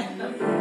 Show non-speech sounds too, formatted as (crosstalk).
Yeah. (laughs)